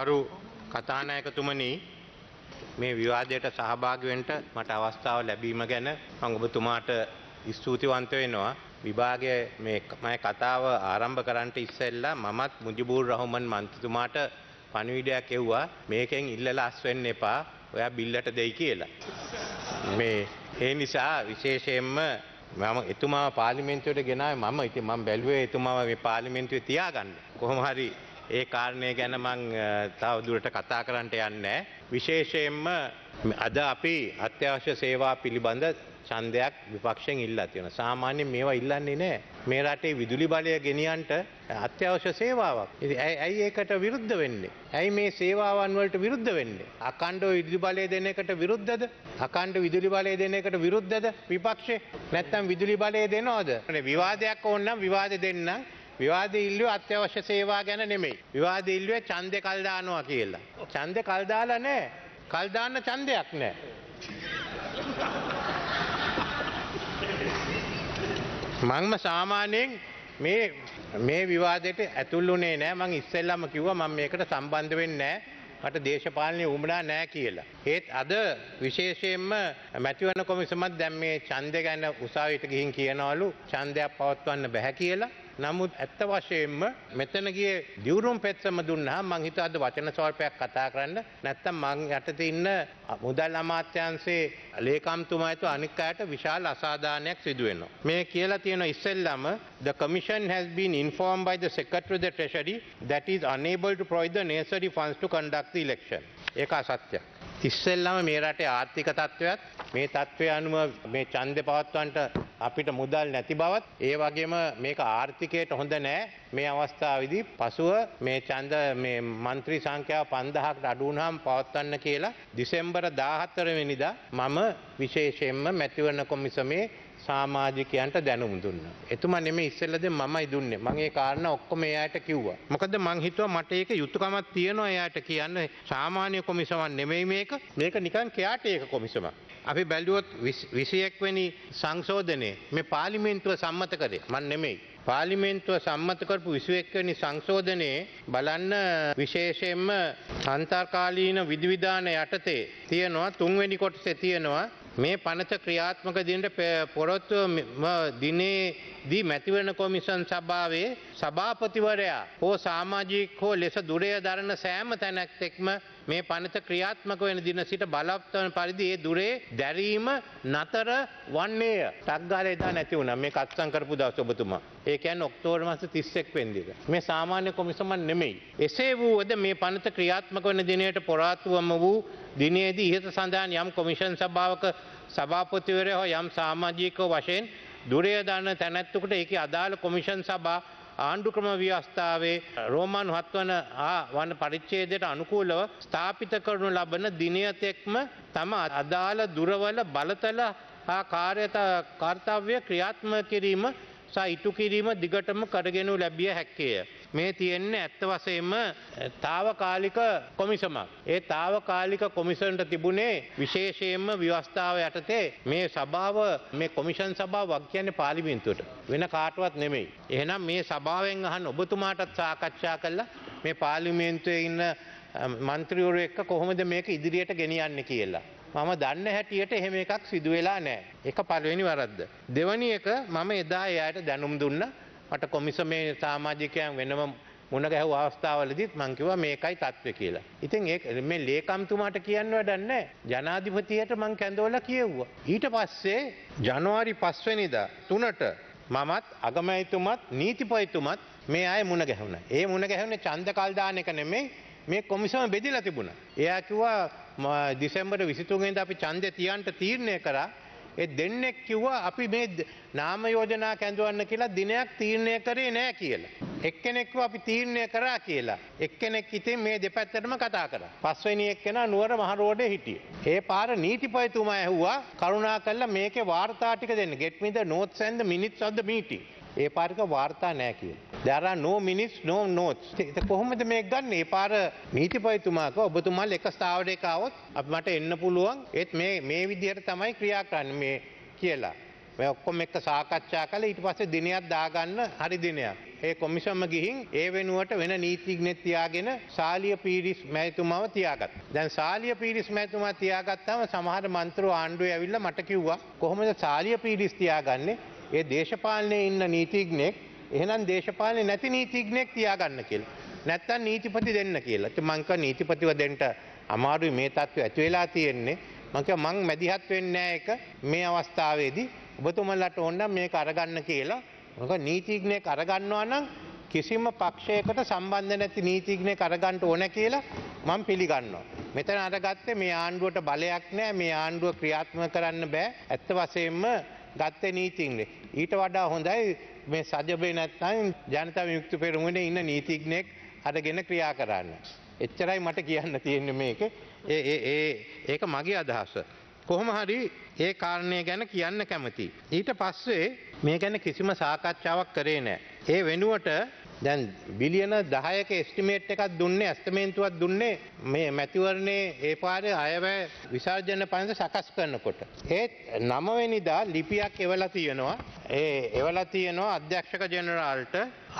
අරු කතානායකතුමනි මේ විවාදයට සහභාගවෙන්ට මට අවස්ථාව ලැබීම ගැන මං ඔබතුමාට ස්තුතිවන්ත වෙනවා. විභාගය මේ මය කතාව ආරම්භ කරන්නට ඉස්සෙල්ලා මමත් මුජිබූර් රහමන් මන්ත්‍රතුමාට පණිවිඩයක් එව්වා මේකෙන් ඉල්ලලා අස් වෙන්න එපා ඔයා බිල්ලට දෙයි කියලා. මේ ඒ නිසා විශේෂයෙන්ම මම එතුමා පාලිමෙන්තුවට ගෙනාවේ මම ඉතින් මම බැලුවේ එතුමාව මේ පාලිමෙන්තුවේ තියාගන්න. කොහොම හරි ඒ කාරණය ගැන මං තව දුරට කතා කරන්නට යන්නේ විශේෂයෙන්ම අද අපි අත්‍යවශ්‍ය සේවා පිළිබඳ ඡන්දයක් විපක්ෂයෙන් ඉල්ලා තියෙනවා. සාමාන්‍යයෙන් මේවා ඉල්ලන්නේ නැහැ. මේ රටේ විදුලි බලය ගෙනියන්නට අත්‍යවශ්‍ය සේවාවක්. ඉතින් ඇයි ඒකට විරුද්ධ වෙන්නේ? ඇයි මේ සේවාවන් වලට විරුද්ධ වෙන්නේ? අකණ්ඩව විදුලි බලය දෙන එකට විරුද්ධද? අකණ්ඩ විදුලි බලය දෙන එකට විරුද්ධද විපක්ෂේ? නැත්තම් විදුලි බලය දෙනවද? විවාදයක් ඕන නම් විවාද දෙන්නම්. විවාද ඉල්ලුවේ අත්‍යවශ්‍ය සේවා ගැන නෙමෙයි. විවාද ඉල්ලුවේ ඡන්දේ කල් දානවා කියලා. ඡන්දේ කල් දාලා නැහැ. කල් දාන්න ඡන්දයක් නැහැ. මංම සාමාන්‍යයෙන් මේ මේ විවාදයට ඇතුළුනේ නෑ මං ඉස්සෙල්ලම කිව්වා මම මේකට සම්බන්ධ වෙන්නේ නෑ මට දේශපාලනය උමනා නෑ කියලා. ඒත් අද විශේෂයෙන්ම මැතිවරණ කොමිසමත් දැන් මේ ඡන්දය ගැන උසාවියට ගිහින් කියනවලු ඡන්දයක් පවත්වන්න බැහැ කියලා. නමුත් ඇත්ත වශයෙන්ම මෙතන ගියේ දියුරුම් පෙත්සම දුන්නා මං හිතුවා අද වචන ස්වල්පයක් කතා කරන්න නැත්තම් මං යටතේ ඉන්න මුදල් අමාත්‍යාංශයේ ලේකම්තුමා ඇතුළු අනික් අයට විශාල අසාධාරණයක් සිදු වෙනවා. මේ කියලා තියෙන ඉස්සෙල්ලම the commission has been informed by the secretary of the treasury that is unable to provide the necessary funds to conduct the election. ඒක අසත්‍යයක්. ඉස්සෙල්ලම මේ රටේ ආර්ථික තත්ත්වයක් මේ තත්ත්වය අනුව මේ ඡන්දේ පවත්වන්නට අපිට මුදල් නැති බවත් ඒ වගේම මේක ආර්ථිකයට හොඳ නෑ මේ අවස්ථාවේදී පසුව මේ ඡන්ද මේ മന്ത്രി සංඛ්‍යාව 5000කට අඩු වුණාම පවත්වන්න කියලා දෙසැම්බර් 14 වෙනිදා මම විශේෂයෙන්ම මැතිවරණ කොමිසමේ සාමාජිකයන්ට දැනුම් දුන්නා. එතුමා නෙමෙයි ඉස්සෙල්ලද මමයි දුන්නේ. මම ඒ කාරණා ඔක්කොම එයාට කිව්වා. මොකද මං හිතුවා මට ඒක යුතුයකමක් තියෙනවා එයාට කියන්න සාමාන්‍ය කොමිසමක් නෙමෙයි මේක. මේක නිකන් කෙයාට ඒක කොමිසමක්. අපි බැලුවොත් 21 වෙනි සංශෝධනයේ මේ පාර්ලිමේන්තුව සම්මත කරේ මන් නෙමෙයි. පාර්ලිමේන්තුව සම්මත කරපු 21 වෙනි සංශෝධනයේ බලන්න විශේෂයෙන්ම අන්තර්කාලීන විධිවිධාන යටතේ තියෙනවා තුන්වෙනි කොටසේ තියෙනවා මේ පනත ක්‍රියාත්මක දිනට පොරොත්තුව දිනේදී මැතිවරණ කොමිසන් සභාවේ සභාපතිවරයා හෝ සාමාජික හෝ ලෙස දුරය දරන සෑම තැනැක්තෙක්ම මේ පනත ක්‍රියාත්මක වෙන දින සිට බලප්තවන පරිදි ඒ දුරේ දැරීම නතර වන්නේය. ටක්ගාල එදා නැති වුණා මේ කත්සම් කරපු දවස් ඔබතුමා. ඒ කියන්නේ ඔක්තෝබර් මාස 31 වෙනිදා. මේ සාමාන්‍ය කොමිසමක් නෙමෙයි. එසේ වූවද මේ පනත ක්‍රියාත්මක වන දිනයට පොරාතුවම වූ දිනේදී ඉහත සඳහන් යම් කොමිෂන් සභාවක සභාපතිවරයා හෝ යම් සමාජිකව වශයෙන් දුරය දන්න තැනැත්තුකට ඒකේ අදාළ කොමිෂන් සභා ආණ්ඩුක්‍රම ව්‍යවස්ථාවේ රෝමානු හත්වන වන පරිච්ඡේදයට අනුකූලව ස්ථාපිත කරනු ලබන දිනයතෙක්ම තම අදාළ දුරවල බලතල හා කාර්යතාව්‍ය ක්‍රියාත්මක කිරීම සහ ඉටු කිරීම දිගටම කරගෙනු ලැබිය හැක්කේය. මේ තියෙන්නේ ඇත්ත වශයෙන්ම తాවකාලික කොමිසමක්. ඒ తాවකාලික කොමිසන්ට තිබුණේ විශේෂයෙන්ම ව්‍යවස්ථාව යටතේ මේ සභාව මේ කොමිෂන් සභාව වග කියන්නේ පාර්ලිමේන්තුවට. වෙන කාටවත් නෙමෙයි. එහෙනම් මේ සභාවෙන් අහන්න ඔබතුමාටත් සාකච්ඡා කළා මේ පාර්ලිමේන්තුවේ ඉන්න මන්ත්‍රීවරු එක්ක කොහොමද මේක ඉදිරියට ගෙනියන්නේ කියලා. මම දන්න හැටියට එහෙම එකක් සිදු වෙලා නෑ. එක පළවෙනි වරද්ද. දෙවැනි එක මම එදා එයාට දැනුම් දුන්න මට කොමිසමේ සාමාජිකයන් වෙනම මුණ ගැහුව අවස්ථාවලදීත් මං කිව්වා මේකයි තත්ත්වය කියලා. ඉතින් ඒ මේ ලේකම්තුමාට කියන්න වැඩක් නැහැ. ජනාධිපතියට මං කැඳවලා කියෙව්වා. ඊට පස්සේ ජනවාරි 5 වෙනිදා 3ට මමත් අගමැතිතුමත් නීතිපතිතුමත් මේ අය මුණ ගැහුණා. ඒ මුණ ගැහුනේ ඡන්ද කල් දාන එක නෙමෙයි මේ කොමිසම බෙදිලා තිබුණා. එයා කිව්වා දිසැම්බර් 23 වෙනිදා අපි ඡන්දය තියන්න තීරණය කරා. ඒ දෙන්නෙක් කිව්වා අපි මේ නාම යෝජනා කැඳවන්න කියලා දිනයක් තීරණය කරේ නෑ කියලා. එක්කෙනෙක්ව අපි තීරණය කරා කියලා. එක්කෙනෙක් ඉතින් මේ දෙපැත්තටම කතා කරා. පස්වෙනි එක්කෙනා නුවර මහ රෝඩේ හිටියේ. ඒ පාර නීතිපතිතුමා ඇහුවා කරුණා කරලා මේකේ වාර්තා ටික දෙන්න. get me the notes and the minutes of the meeting. ඒ පාරික වාර්තා නෑ කියලා. there are no minutes no notes. කොහොමද මේක ගන්න? ඒ පාර නීතිපතිතුමාක ඔබතුමාල එක ස්ථාවරයක આવොත් අපි මට එන්න පුළුවන්. ඒත් මේ මේ විදිහට තමයි ක්‍රියා කරන්නේ මේ කියලා. මේ ඔක්කොම එක්ක සාකච්ඡා කළා ඊට පස්සේ දිනයක් දාගන්න හරි දිනයක්. ඒ කොමිසම ගිහින් ඒ වෙනුවට වෙන නීතිඥයෙක් තියාගෙන සාලිය පීරිස් මැතිතුමාව තියාගත්. දැන් සාලිය පීරිස් මැතිතුමා තියාගත්තාම සමහර මන්ත්‍රෝ ආණ්ඩුවේ ඇවිල්ලා මට කිව්වා කොහොමද සාලිය පීරිස් තියාගන්නේ? ඒ දේශපාලනයේ ඉන්න නීතිඥයෙක් එහෙනම් දේශපාලනේ නැති නීතිඥයෙක් තියාගන්න කියලා. නැත්තම් නීතිපති දෙන්න කියලා. ඉතින් මං කව නීතිපතිව දෙන්න අමාරුයි මේ තත්ත්වය ඇති වෙලා තියෙන්නේ. මං කිව්වා මං මැදිහත් වෙන්නේ නැහැ එක මේ අවස්ථාවේදී ඔබතුමන්ලට ඕන නම් මේක අරගන්න කියලා. මොකද නීතිඥයෙක් අරගන්නවා නම් කිසිම පක්ෂයකට සම්බන්ධ නැති නීතිඥයෙක් අරගන්න ඕන කියලා මම පිළිගන්නවා. මෙතන අරගත්තේ මේ ආණ්ඩුවට බලයක් නැහැ මේ ආණ්ඩුව ක්‍රියාත්මක කරන්න බෑ. ඇත්ත වශයෙන්ම ගත්තේ නීතිඥයෙක්. ඊට වඩා හොඳයි මේ සජබේ නැත්නම් ජනතා විමුක්ති පෙරමුණේ ඉන්න නීතිඥයෙක් අරගෙන ක්‍රියා කරන්න. එච්චරයි මට කියන්න තියෙන්නේ මේක. ඒ ඒ ඒ ඒක මගේ අදහස. කොහොම හරි ඒ කාරණය ගැන කියන්න කැමති. ඊට පස්සේ මේ ගැන කිසිම සාකච්ඡාවක් කරේ නෑ. ඒ වෙනුවට දැන් බිලියන දහයක එස්ටිමේට් එකක් දුන්නේ ඇස්තමේන්තුවක් දුන්නේ මේ මැතිවරණේ ඒ පාරේ අයවැය විසර්ජන පන්ද සකස් කරනකොට. ඒත් නමවෙනිදා ලිපියක් එවලා තියෙනවා. ඒ එවලා තියෙනවා අධ්‍යක්ෂක ජනරාල්ට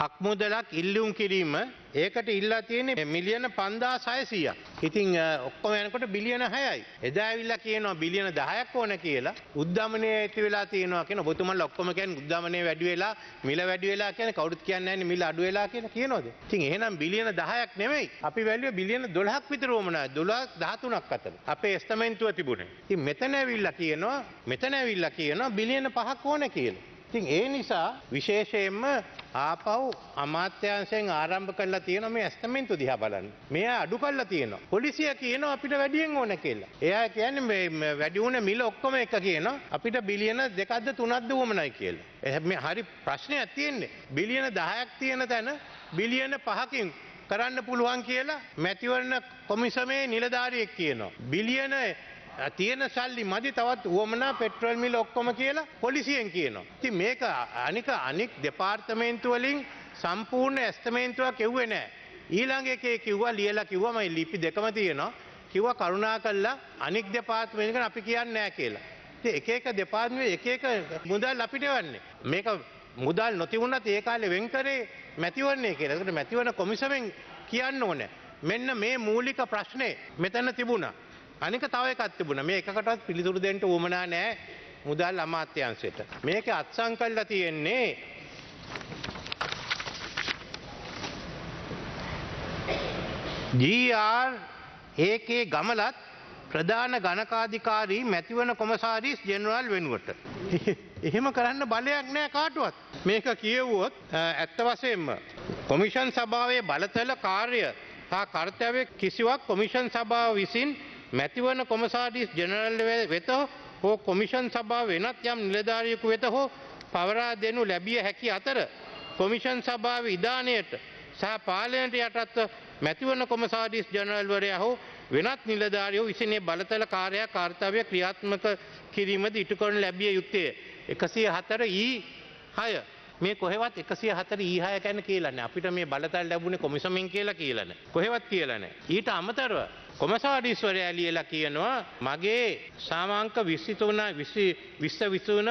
අක්මුදලක් ඉල්ලුම් කිරීම ඒකට ඉල්ලා තියෙන්නේ මිලියන පන්දා සයසීයක්. ඉතිං ඔක්කොම යනකොට බිලියන හයයි. එදා ඇවිල්ලා කියනවා බිලියන දහයක් ඕන කියලා උද්ධමනය ඇති වෙලා තියෙනවා කියන ඔබතුමන්ලා ඔක්කොම කියන්නේ උද්ධමනය වැඩි වෙලා මිල වැඩි වෙලා කියන්නේ කවුරුත් කියන්නේ නැහැ මිල අඩු වෙලා කියලා කියනවද? ඉතින් එහෙනම් බිලියන 10ක් නෙමෙයි. අපි වැළුවේ බිලියන 12ක් විතර වමනා 12 13ක් අතර. අපේ එස්තමෙන්තුව තිබුණේ. ඉතින් මෙතන ඇවිල්ලා කියනවා මෙතන ඇවිල්ලා කියනවා බිලියන 5ක් ඕන කියලා. ඉතින් ඒ නිසා විශේෂයෙන්ම ආපව් අමාත්‍යංශයෙන් ආරම්භ කරලා තියෙන මේ ඇස්තමෙන්තු දිහා බලන්න. මෙයා අඩු කරලා තියෙනවා. පොලිසිය කියනවා අපිට වැඩියෙන් ඕන කියලා. එයා කියන්නේ මේ වැඩි වුණ මිල ඔක්කොම එක කියනවා අපිට බිලියන දෙකක්ද තුනක්ද වමනයි කියලා. මේ හරි ප්‍රශ්නයක් තියෙන්නේ. බිලියන 10ක් තියෙන තැන බිලියන 5කින් කරන්න පුළුවන් කියලා මැතිවරණ කොමිසමේ නිලධාරියෙක් කියනවා. බිලියන තියෙන සල්ලි මදි තවත් වුවමනා පෙට්‍රල් මිල ඔක්කොම කියලා පොලිසියෙන් කියනවා. ඉතින් මේක අනික අනික් දෙපාර්තමේන්තු වලින් සම්පූර්ණ ඇස්තමේන්තුවක් එව්වේ නැහැ. ඊළඟ එකේ කිව්වා ලියලා කිව්වා මම ලිපි දෙකම තියෙනවා. කිව්වා කරුණා කළා අනික් දෙපාර්තමේන්තුවකට අපි කියන්නේ නැහැ කියලා. ඉතින් එක එක දෙපාර්තමේන්තු එක එක මුදල් අපිට එවන්නේ. මේක මුදල් නොතිබුණත් ඒ කාලේ වෙන් කරේ මැතිවරණය කියලා. ඒකට මැතිවරණ කොමිසමෙන් කියන්න ඕනේ. මෙන්න මේ මූලික ප්‍රශ්නේ මෙතන තිබුණා. අනික තව එකක් තිබුණා. මේ එකකටවත් පිළිතුරු දෙන්න උවමනා නැහැ මුදල් අමාත්‍යාංශයට. මේක අත්සන් කළා තියෙන්නේ GR ඒකේ ගමලත් ප්‍රධාන ගණකාධිකාරී මැතිවන කොමසාරිස් ජෙනරල් වෙනුවට. එහෙම කරන්න බලයක් නෑ කාටුවත්. මේක කියවුවොත් ඇත්ත වශයෙන්ම. කොමිෂන් සභාවේ බලතල කාර්ය තා කර්තවය කිසිවක් කොමිෂන් සභාව විසින් මැතිවන කොමසාඩිස් ජනරල් වෙත හෝ කොමිෂන් සභාව වෙනත් යම් නිලධාරියකු වෙත හෝ පවරා දෙනු ලැබිය හැකි අතර කොමිෂන් සභාව ඉදානයට සහ පාලනයට යටත්ව මැතිවන කොමසාඩිස් ජනරල්වරයා හෝ වෙනත් නිලධාරියෝ විසිනේ බලතල කාර්යයක් කාර්තව්‍ය ක්‍රියාත්මක කිරීමද ඉටු කරන ලැබිය යුත්තේ එකසිය හතර ඊ හය. මේ කොහෙවත් එකසිය හතර ඊහය ගැන කියලන්න අපිට මේ බලතල් ලැබුණේ කොමිසමෙන් කියලා කියලන කොහෙවත් කියලන ඊට අමතරව කොමසාඩිස්වරයා ලියලා කියනවා මගේ සාමාංක විස්සිතුවන විශ්ව විසවන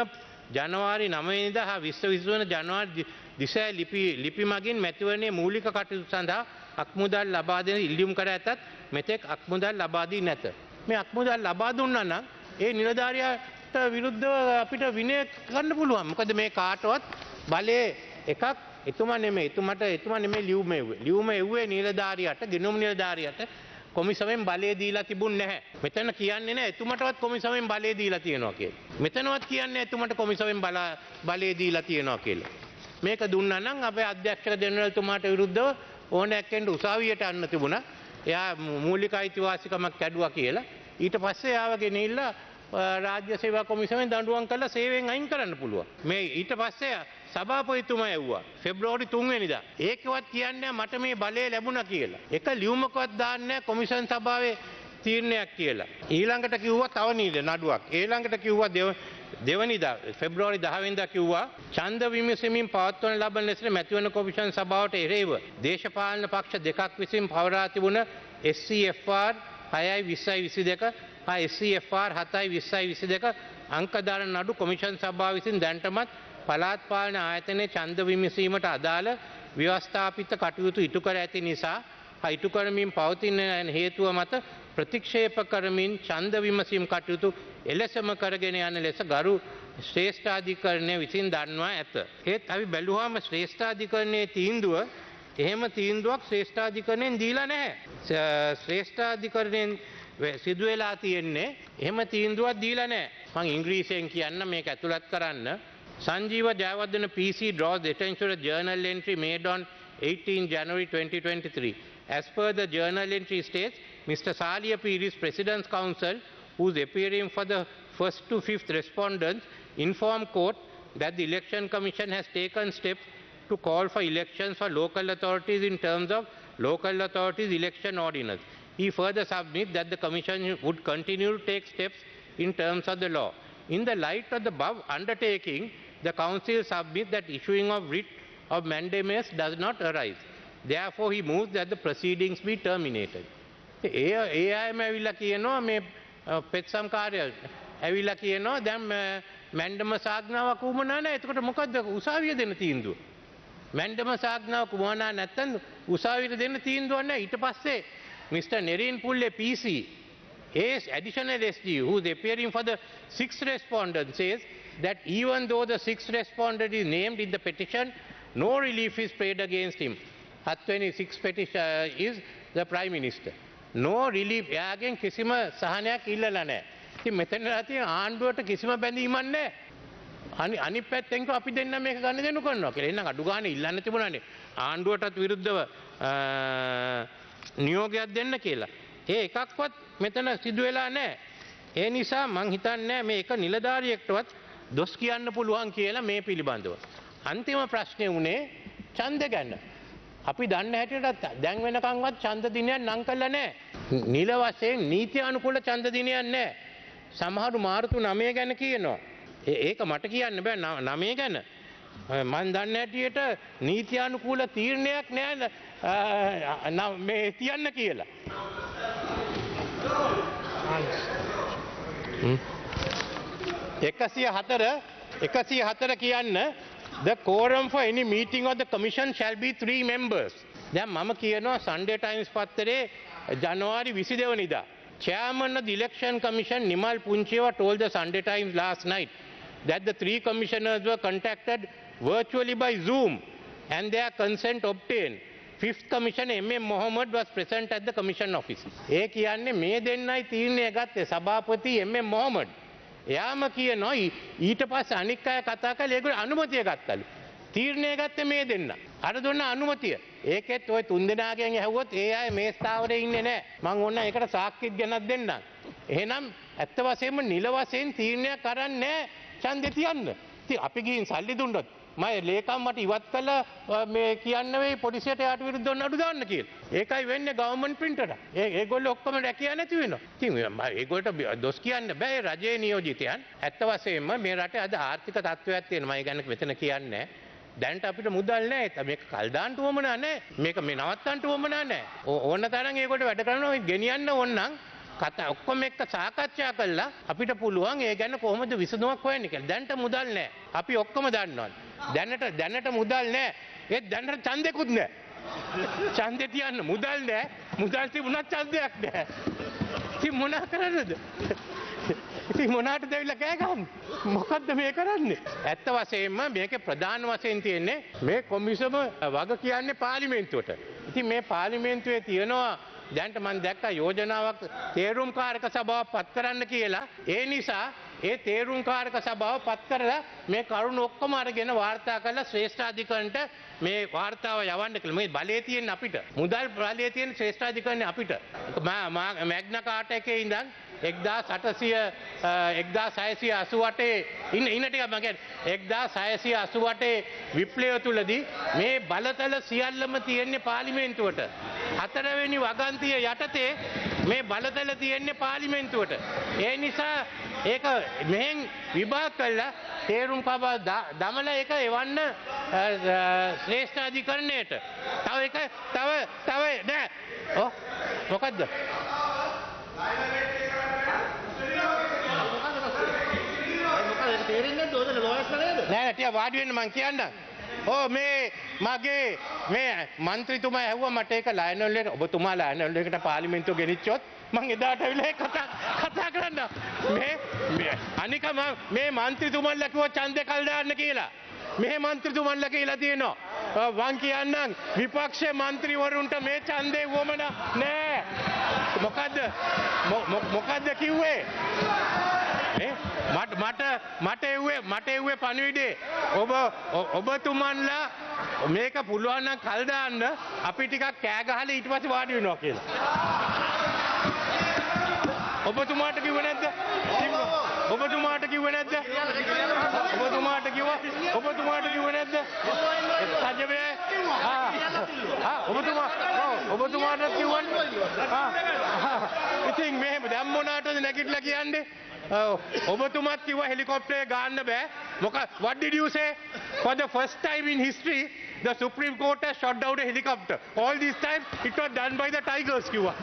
ජනවාරි නමනිද හා විශ්ව විසවන ජනවාර් දිසෑ ලිපි ලිපි මගින් මැතිවරණය මූලික කටයුතු සඳහා අක්මුදල් ලබා දෙන ඉල්ලියුම් කර ඇතත් මෙතෙක් අක්මුදල් ලබාදී නැත. මේ අක්මුදල් ලබා දුන්න නම් ඒ නිලධාරයාට විරුද්ධව අපිට විනය ගන්න පුළුවන්. මොකද මේ කාටවත් බලය එකක් එතුමා නෙමෙයි එතුමට එතුමා නෙමෙයි ලියුම එව්වේ. ලියුම එව්වේ නිලධාරියට, ගෙනුම් නිලධාරියට කොමිසමෙන් බලය දීලා තිබුණ නැහැ. මෙතන කියන්නේ නැහැ එතුමටවත් කොමිසමෙන් බලය දීලා තියෙනවා කියලා. මෙතනවත් කියන්නේ එතුමට කොමිසමෙන් බලය දීලා තියෙනවා කියලා. මේක දුන්නා නම් අපේ අධ්‍යක්ෂක ජනරල්තුමාට විරුද්ධව ඕනෑක්කෙන්ට උසාවියට අන්න තිබුණා. එයා මූලික අයිතිවාසිකමක් කැඩුවා කියලා. ඊට පස්සේ යාව ගෙනහිල්ලා රාජ්‍ය සේවා කොමිසමෙන් දඬුවම් කරලා සේවයෙන් අයින් කරන්න පුළුවන්. මේ ඊට පස්සේ සභාපතිතුමා ඇව්වා. ෆෙබ්‍රවරි 3 වෙනිදා. ඒකවත් කියන්නේ මට මේ බලය ලැබුණා කියලා. එක ලියුමකවත් දාන්නේ කොමිෂන් සභාවේ තීරණයක් කියලා. ඊළඟට කිව්වා තව නීද නඩුවක්. ඊළඟට කිව්වා දෙව දෙවනිදා ෆෙබ්‍රවරි 10 වෙනිදා කිව්වා ඡන්ද විමසීමෙන් පවත්වන ලබන ලෙස මැතිවන කොමිෂන් සභාවට එරෙහිව දේශපාලන පක්ෂ දෙකක් විසින් පවරා තිබුණ SCFR 6යි 20යි 22 හා SCFR 7යි 20යි 22 අංකදාන නඩු කොමිෂන් සභාව විසින් දැන්ටමත් පළාත් පාලන ආයතනයේ ඡන්ද විමසීමට අදාළ ව්‍යවස්ථාපිත කටයුතු ඉටු කර ඇති නිසා ඉටු කරමින් පවතින හේතුව මත ප්‍රතික්ෂේප කරමින් ඡන්ද විමසීම් කටයුතු එලෙසම කරගෙන යන ලෙස ගරු ශ්‍රේෂ්ඨාධිකරණය විසින් දන්වා ඇත. ඒත් අපි බැලුවාම ශ්‍රේෂ්ඨාධිකරණයේ තීන්දුව එහෙම තීන්දුවක් ශ්‍රේෂ්ඨාධිකරණයෙන් දීලා නැහැ. ශ්‍රේෂ්ඨාධිකරණයෙන් සිදුවෙලා තියෙන්නේ එහෙම තීන්දුවක් දීලා නැහැ. මං ඉංග්‍රීසියෙන් කියන්න මේක ඇතුළත් කරන්න. Sanjeeva Jayawardena PC draws attention to a journal entry made on 18 January 2023. As per the journal entry states, Mr. Salia Piris, President's Counsel, who is appearing for the first to fifth respondents, informed court that the Election Commission has taken steps to call for elections for local authorities in terms of local authorities election ordinance. He further submits that the Commission would continue to take steps in terms of the law. In the light of the above undertaking, the Council submits that issuing of writ of mandamus does not arise. Therefore, he moves that the proceedings be terminated. ඒ ඒ අයම ඇවිල්ලා කියනවා මේ පෙත්සම් කාර්ය ඇවිල්ලා කියනවා දැම් මැන්ඩම සාගනාවක් වුමනා නෑ එතකොට මොකක්ද උසාවිය දෙන්න තීන්දුව. මැන්ඩම සාගනාවක් වුවනා නැත්තන් උසාවිට දෙන්න තීන්දුවන්න ඊට පස්සේ මිට. නෙරීන් පුල්ලේ PC is additional SG who is appearing for the sixth respondent says that even though the sixth respondent is named in the petition, no relief is paid against him. හත්වනි six petition uh, is the Prime Minister. No relief එයාගෙන් කිසිම සහනයක් ඉල්ලලා නැහැ. ඉතින් මෙතන තියෙන ආණ්ඩුවට කිසිම බැඳීමක් නැහැ. අනි අනි පැත්තෙන්ක අපි දෙන්න මේක ගන්න දෙනු කරනවා කියලා. එහෙනම් අඩු ගානේ ඉල්ලන්න තිබුණානේ. ආණ්ඩුවටත් විරුද්ධව නියෝගයක් දෙන්න කියලා. ඒ එකක්වත් මෙතන සිදු වෙලා නැහැ. ඒ නිසා මං හිතන්නේ මේක නිලධාරියෙක්ටවත් දොස් කියන්න පුළුවන් කියලා මේ පිළිබඳව. අන්තිම ප්‍රශ්නය වුණේ ඡන්ද ගැන. අපි දන්න හැටියට දැන් වෙනකන්වත් ඡන්ද දිනයක් නම් කළා නැහැ. නිල වශයෙන් නීති අනුකූල ඡන්ද දිනයක් නැහැ. සමහරු මාර්තු 9 ගැන කියනවා. ඒක මට කියන්න බෑ 9 ගැන. මන් දන්න හැටියට නීතියානුකූල තීරණයක් නෑ මේ තියන්න කියලා. එකසිය හතර එකසිය හතර කියන්න The quorum for any meeting of the commission shall be three members. දැන් මම කියනවා Sunday Times පත්තරේ ජනවාරි 22 වෙනිදා. Chairman of the Election Commission Nimal Puncheva told the Sunday Times last night that the three commissioners were contacted virtually by Zoom and their consent obtained. Fifth Commissioner M.M. Mohammed was present at the Commission office. ඒ කියන්නේ මේ දෙන්නයි තීරණය ගත්තේ සභාපති M.M. Mohammed. එයාම කියනවා ඊට පස්සේ අනික් අය කතා කරලා ඒගොල්ලෝ අනුමැතිය ගත්තලු. තීරණය ගත්තේ මේ දෙන්න. අර දුන්න අනුමැතිය. ඒකෙත් ওই තුන් දෙනාගෙන් ඇහුවොත් ඒ අය මේ ස්ථාවරේ ඉන්නේ නැහැ. මං ඕන ඒකට සාක්ෂිත් ගෙනත් දෙන්නම්. එහෙනම් ඇත්ත වශයෙන්ම නිල වශයෙන් තීරණයක් කරන්නේ නැහැ ඡන්දේ තියන්න. ඉතින් අපි ගිහින් සල්ලි දුන්නොත් මම ලේකම් මට ඉවත් කළා මේ කියන්න වෙයි පොලිසියට යාට විරුද්ධව නඩු දාන්න කියලා. ඒකයි වෙන්නේ ගවර්න්මන්ට් ප්‍රින්ටර්. ඒ ඒගොල්ලෝ ඔක්කොම රැකියා නැති වෙනවා. ඉතින් ඒගොල්ලන්ට දොස් කියන්න බෑ රජයේ නියෝජිතයන්. ඇත්ත වශයෙන්ම මේ රටේ අද ආර්ථික තත්ත්වයක් තියෙනවා. මම ගැන මෙතන කියන්නේ දැන්ට අපිට මුදල් නෑ මේක කල්දාන්ට වමනා නෑ මේක මේ නවත්තන්ට වමනා නෑ ඕන්න තරන් ඒකොට වැඩ කරනවා ගෙනියන්න ඔන්නම් කතා ඔක්කොම එක්ක සාකච්ඡා කළා අපිට පුළුවන් ඒ ගැන කොහොමද විසඳුමක් හොයන්නේ කියලා. දැන්ට මුදල් නැහැ. අපි ඔක්කොම දන්නවා. දැනට දැනට මුදල් නැහැ. ඒත් දැනට ඡන්දෙකුත් නැහැ. ඡන්දෙ තියන්න මුදල් නැහැ. මුදල් තිබුණත් ඡන්දයක් නැහැ. ඉතින් මොනා කරන්නද? ඉතින් මොනාට දෙවිලා කෑ ගහන්නේ? මොකද්ද මේ කරන්නේ? ඇත්ත වශයෙන්ම මේකේ ප්‍රධාන වශයෙන් තියෙන්නේ මේ කොමිසම වග කියන්නේ පාර්ලිමේන්තුවට. ඉතින් මේ පාර්ලිමේන්තුවේ තියෙනවා දැන්ට මන් දැක්ක යෝජනාවක් තේරුම් කාරක සභාව පත් කරන්න කියලා. ඒ නිසා ඒ තේරුම් කාරක සභාව පත් කරලා මේ කරුණු ඔක්කොම අරගෙන වාර්තා කරලා ශ්‍රේෂ්ඨාධිකරණට මේ වාර්තාව යවන්න කියලා. මේ බලය තියෙන අපිට. මුදල් බලය තියෙන ශ්‍රේෂ්ඨාධිකරණය අපිට. මැග්නා කාටා එකේ ඉඳන් එක්දා සටසිය එක්දා සයසිය අසුවටේ ඉන්න ඉනටික මගැන් එක්දා සයසිය අසුවටේ විප්ලය තුළදී මේ බලතල සියල්ලම තියෙන්නේ පාලිමේන්තුවට. හතරවෙනි වගන්තිය යටතේ මේ බලතල තියෙන්නේ පාලිමේන්තුවට. ඒ නිසා ඒක මෙහෙන් විභාග කල්ලා තේරුම් කබා දමල එක එවන්න ශ්‍රේෂ්ඨාධිකරණයට. තව එක තව තව නෑ ඕ මොකක්ද. නෑ ටික වාඩි වෙන්න මං කියන්න. ඕ මේ මගේ මේ මන්ත්‍රීතුමා ඇහුව මට ඒක ලයනොල්ලට ඔබතුමා ලයනොල්ලකට පාලිමෙන්තු ගෙනනිච්චොත් මං එදාට විල කතා කතා කරන්න මේ මේ- අනික ම- මේ මන්ත්‍රීතුමල්ලකිව චන්දය කල්දාන්න කියලා. මේ මන්ත්‍රතුමල්ල කියලා තියෙනවා. අ, වන් කියන්නම් විපක්ෂ මන්ත්‍රීවරුන්ට මේ චන්දය වුවමන නෑ. මොකක්ද මො- මො- මොකක්ද කිව්වේ. ඈ? මට මට මට එව්වේ මට එව්වේ පණවිඩේ ඔබ ඔ- ඔබතුමන්ලා මේක පුළුවන්නම් කල්දාන්න අපි ටිකක් කෑගහල ඊට පස්සේ වාඩි වෙනවා කියලා. ඔබතුමාට කිව්ව නැද්ද? ඔබතුමාට කිව්ව නැද්ද? ඔබතුමාට කිව්වා ඔබතුමාට කිව්ව නැද්ද? සජ්ජබේ ආ ආ ඔබතුමා ඔව් ඔබතුමාට කිව්වනේ ආ ආ. ඉතින් මෙහෙම දැන් මොනාටද නැගිටලා කියන්නේ? ඔව් ඔබතුමාත් කිව්වා හෙලිකොප්ටරේ ගන්න බෑ. මොක what did you say? For the first time in history the Supreme Court has shot down a helicopter. All this time it was done by the tigers කිව්වා.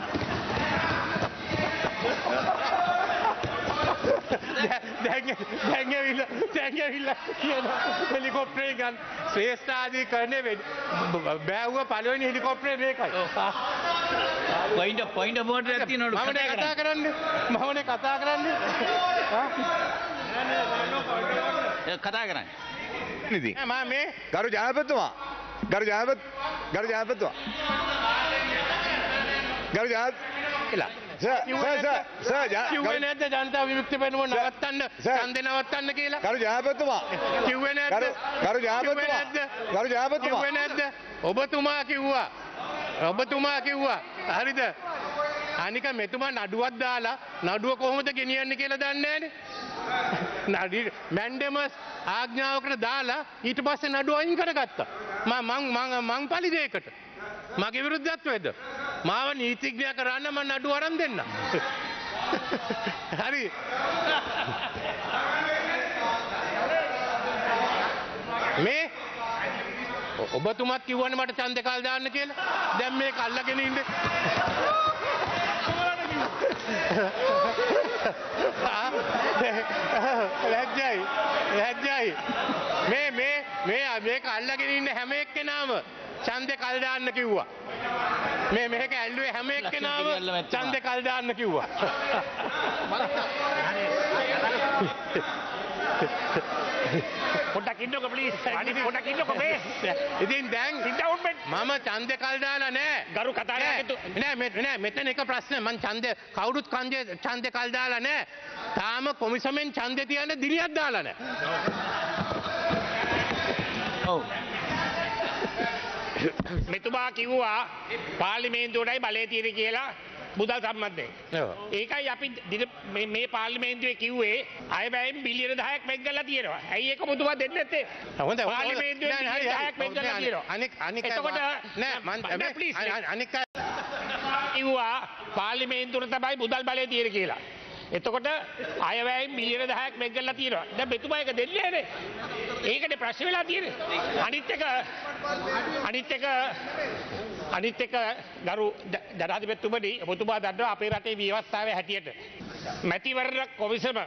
දැන්ඇවිල්ල දැන්ඇවිල්ල කියන හෙලිකොප්ටරේ ගන් ශ්‍රේෂ්ඨාදී කරණය බෑව්ව පලවෙනි හෙලිකොප්ටරේ මේකයි පොයින්ට පොයින්ට මෝට ඇති නොට මමන කතා කරන්න. මමන කතා කරන්න. කතා කරන්න. ඉතින් මා මේ ගරු ජනපතිතුමා ගරු ජනපත් ගරු ජනපතිතුමා ගරු ජනප කියලා කිව්වේ නැද්ද? ජනතා විමුක්ති පෙනුම නවත්තන්න. ඡන්දේ නවත්තන්න කියලා? ගරු ජනපතිතුමා කිව්වේ නැද්ද? ජනපතිතුමා නැද්ද? ගරු ජනපතිතුමා කිව්වේ නැද්ද? ඔබතුමා කිව්වා. ඔබතුමා කිව්වා. හරිද? අනික මෙතුමා නඩුවක් දාලා නඩුව කොහොමද ගෙනියන්නේ කියලා දන්නේ නැහනේ. නඩි මැන්ඩෙමස් ආඥාවකට දාලා ඊට පස්සේ නඩුව අයින් කරගත්තා. මම මං මං මං පලිදේකට මගේ විරුද්ධත්වයද? මාව නීතිඥය කරන්න මම නඩුව අරන් දෙන්න. හරි. මේ ඔබතුමත් කිව්වන මට චන්ද කල් දාන්න කියලා. දැම් මේ කල්ලගෙන ඉන්න. ලැජ්ජයි. ලැජ්ජයි. මේ මේ මේ මේක අල්ලගෙන ඉන්න හැම එක්කෙනාම චන්ද කල් දාන්න කිව්වා. මේ මේක ඇල්ලුවේ හැම එක්කෙනාම චන්ද කල් දාන්න කිව්වා. පොඩ්ඩක් ඉන්නකො ප්ලීස් අනිත් පොඩ්ඩක් ඉන්නකො මේ. ඉතින් දැන් sit down man. මම ඡන්ද කල් දාලා නෑ. ගරු කතානායකතු නෑ. මෙ- නෑ මෙතන එක ප්‍රශ්න මං ඡන්ද කවුරුත් කන්දේ ඡන්ද කල් දාලා නෑ. තාම කොමිසමෙන් ඡන්දේ තියන්න දිනියක් දාලා නෑ. ඔව් මෙතුමා කිව්වා පාර්ලිමේන්තුවටයි බලය තියෙන කියලා මුදල් සම්බන්ධයෙන්. ඒකයි අපි මේ- පාර්ලිමේන්තුවේ කිව්වේ අයවැයෙන් බිලියන 10ක් වෙන් කරලා තියෙනවා. ඇයි ඒක මුතුමා දෙන්නේ නැත්තේ? හොඳ පාර්ලිමේන්තුවේ නෑ, හරි, බිලියන හරි. 10ක් වෙන් කරලා තියෙනවා. අනික අනික එතකොට නෑ මං නෑ, please, අනි- අනි- අනික කිව්වා පාර්ලිමේන්තුවට තමයි මුදල් බලය තියෙන කියලා. එතකොට අයවැයෙන් බිලියන 10ක් වෙන් කරලා තියෙනවා. දැන් මෙතුමා ඒක දෙන්නේ නැනේ. ඒකනේ ප්‍රශ්න වෙලා තියෙන්නේ. අනිත් එක අනිත් එක අනිත් එක ගරු ජ- ජනාධිපතිතුමනි ඔබතුමා දන්නවා අපේ රටේ ව්‍යවස්ථාවේ හැටියට. මැතිවරණ කොමිසම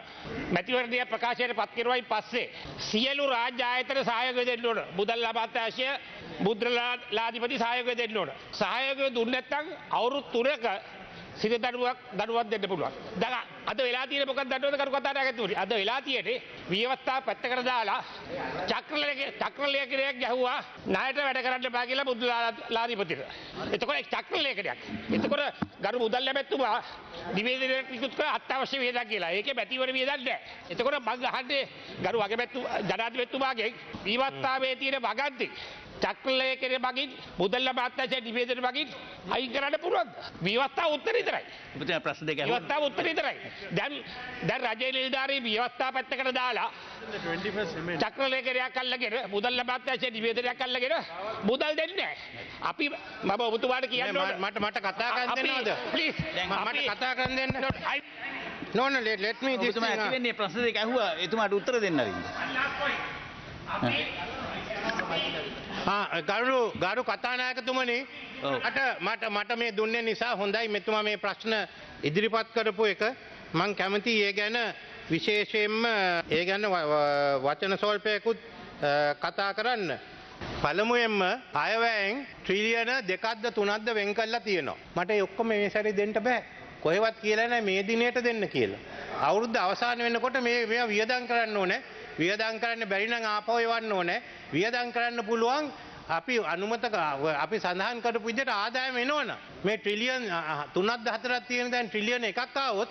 මැතිවරණය ප්‍රකාශයට පත් කෙරුවයින් පස්සේ සියලු රාජ්‍ය ආයතන සහයෝගය දෙන්න ඕන. මුදල් අමාත්‍යාංශය මුද්‍රලාධිපති සහයෝගය දෙන්න ඕන. සහයෝගය දුන්නේ නැත්නම් අවුරුදු 3ක සිර දඩුවක් දඩුවක් දෙන්න පුළුවන්. දැන් අද වෙලා තියෙන මොකක්ද දඩුවද කරු කතාවට ඇතුළේ. අද වෙලා තියෙන්නේ විවස්ථා පැත්තකට දාලා චක්‍රලේඛ චක්‍රලේඛනයක් ගැහුවා ණයට වැඩ කරන්න බෑ කියලා බුද්ධලාධිපතිට. එතකොට ඒ චක්‍රලේඛනයක්. එතකොට ගරු මුදල් ලැබෙත්තුමා නිවේදනයක් නිකුත් කර අත්‍යවශ්‍ය වේදක් කියලා. ඒකේ පැතිවර වේදක් නැහැ. එතකොට මම අහන්නේ ගරු අගමැත්තු ජනාධිපතිතුමාගෙන් විවස්ථාවේ තියෙන වගන්ති චක්‍රලේඛනය මගින් මුදල් අමාත්‍යාංශයේ නිවේදන මගින් අයින් කරන්න පුළුවන්. විවස්ථා උත්තර විතරයි. ඔබතුමා ප්‍රශ්න දෙක. විවස්ථා උත්තර විතරයි. දැන් දැන් රජයේ නිලධාරී විවස්ථා පැත්තකට දාලා චක්‍රලේඛනයක් අල්ලගෙන මුදල් අමාත්‍යාංශයේ නිවේදනයක් අල්ලගෙන මුදල් දෙන්නේ නැහැ. අපි මම ඔබතුමාට කියන්න. මට මට කතා කරන්න දෙනවද? ම- මට කතා කරන්න දෙන්න. Let let me this ඔබතුමා thing, ඇති වෙන්නේ ප්‍රශ්න දෙක ඇහුවා එතුමාට උත්තර දෙන්න අරින්න. ආ, ගරු ගරු කතානායකතුමනි ඔව්. මට මට මේ දුන්නේ නිසා හොඳයි මෙතුමා මේ ප්‍රශ්න ඉදිරිපත් කරපු එක මං කැමති ඒ ගැන විශේෂයෙන්ම ඒ ගැන වචන සොල්පයකුත් කතා කරන්න. පළමුුවෙන්ම අයවැයෙන් ට්‍රිලියන දෙකක්ද තුනක්ද වෙන් කල්ලා තියෙනවා. මට ඔක්කොම මේ සැරි දෙන්නට බෑ. කොහෙවත් කියලන මේ දිනයට දෙන්න කියලා. අවුරුද්ධ අවසාන වෙන්නකොට මේ මේ වියදං කරන්න ඕනෑ වියදං කරන්න බැරිනං ආපෝයවන්න ඕනෑ වියදං කරන්න පුළුවන් අපි අනුමතක අපි සඳහන් කරපු විදිහට ආදායම එනවන මේ ට්‍රිලියන් තුනත් හතරත් තියෙන දැන් ට්‍රිලියන එකක් ආවොත්